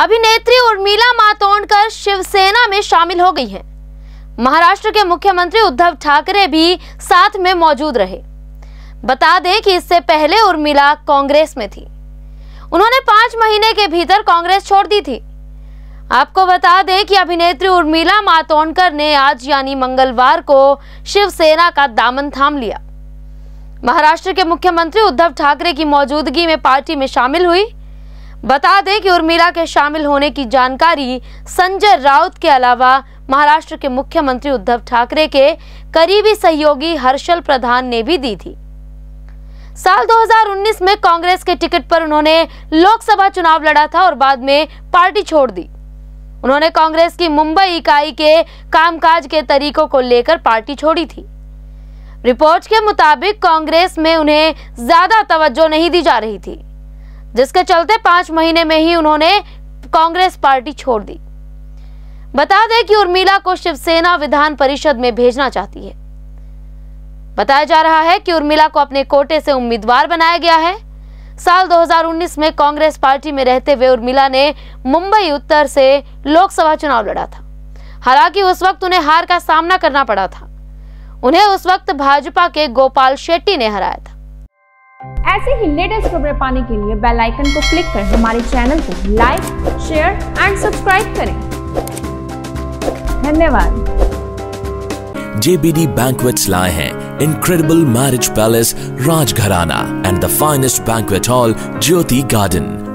अभिनेत्री उर्मिला मातोंडकर शिवसेना में शामिल हो गई हैं। महाराष्ट्र के मुख्यमंत्री उद्धव ठाकरे भी साथ में मौजूद रहे। बता दें कि इससे पहले उर्मिला कांग्रेस में थी। उन्होंने पाँच महीने के भीतर कांग्रेस छोड़ दी थी। आपको बता दें कि अभिनेत्री उर्मिला मातोंडकर ने आज यानी मंगलवार को शिवसेना का दामन थाम लिया। महाराष्ट्र के मुख्यमंत्री उद्धव ठाकरे की मौजूदगी में पार्टी में शामिल हुई। बता दें कि उर्मिला के शामिल होने की जानकारी संजय राउत के अलावा महाराष्ट्र के मुख्यमंत्री उद्धव ठाकरे के करीबी सहयोगी हर्षल प्रधान ने भी दी थी। साल 2019 में कांग्रेस के टिकट पर उन्होंने लोकसभा चुनाव लड़ा था और बाद में पार्टी छोड़ दी। उन्होंने कांग्रेस की मुंबई इकाई के कामकाज के तरीकों को लेकर पार्टी छोड़ी थी। रिपोर्ट के मुताबिक कांग्रेस में उन्हें ज़्यादा तवज्जो नहीं दी जा रही थी। जिसके चलते पाँच महीने में ही उन्होंने कांग्रेस पार्टी छोड़ दी। बता दें कि उर्मिला को शिवसेना विधान परिषद में भेजना चाहती है। बताया जा रहा है कि उर्मिला को अपने कोटे से उम्मीदवार बनाया गया है। साल 2019 में कांग्रेस पार्टी में रहते हुए उर्मिला ने मुंबई उत्तर से लोकसभा चुनाव लड़ा था। हालाँकि उस वक्त उन्हें हार का सामना करना पड़ा था। उन्हें उस वक्त भाजपा के गोपाल शेट्टी ने हराया था। ऐसे ही लेटेस्ट खबरें पाने के लिए बेल आइकन को क्लिक करें हमारे चैनल को लाइक शेयर एंड सब्सक्राइब करें। धन्यवाद। जेबीडी बैंकवेट्स लाए हैं incredible marriage palace Rajgharana and the finest banquet hall Jyoti garden